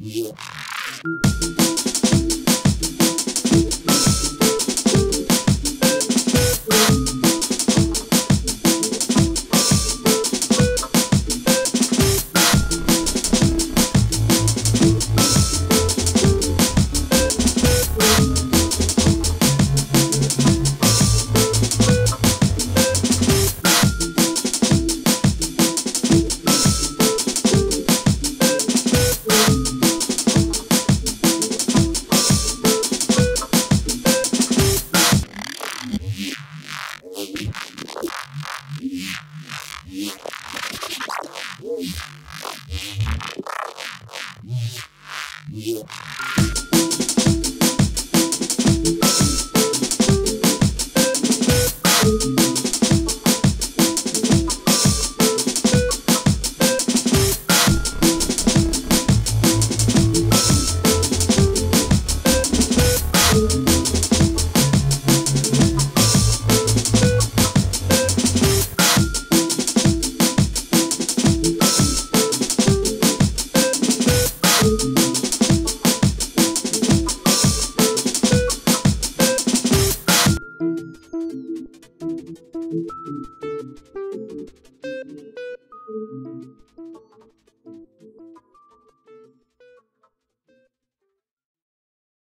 Yeah. dia.